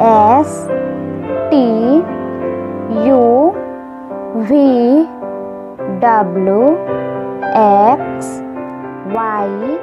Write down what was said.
S T U V W X Y